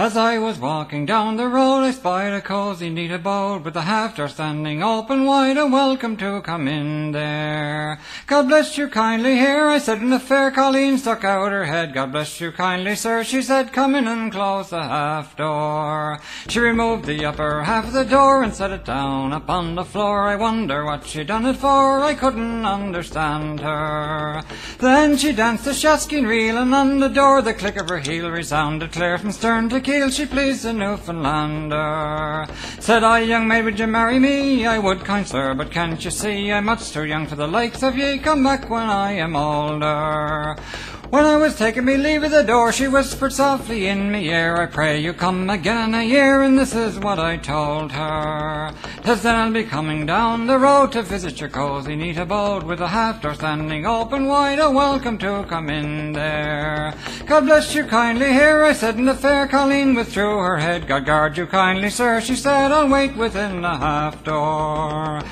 As I was walking down the road, I spied a cosy, neat abode with the half door standing open wide. A welcome to come in there. God bless you kindly here, I said, and the fair Colleen stuck out her head. God bless you kindly, sir, she said, come in and close the half door. She removed the upper half of the door and set it down upon the floor. I wonder what she done it for, I couldn't understand her. Then she danced the Shaskeen reel, and on the door the click of her heel resounded clear from stern to keel. She pleased the Newfoundlander. Said I, young maid, would you marry me? I would, kind sir, but can't you see I'm much too young for the likes of ye? Come back when I am older. When I was taking me leave of the door, she whispered softly in me ear, I pray you come again in a year, and this is what I told her. Tis then I'll be coming down the road to visit your cosy neat abode, with a half door standing open wide, a welcome to come in there. God bless you kindly here, I said, and the fair Colleen withdrew her head. God guard you kindly, sir, she said, I'll wait within the half door.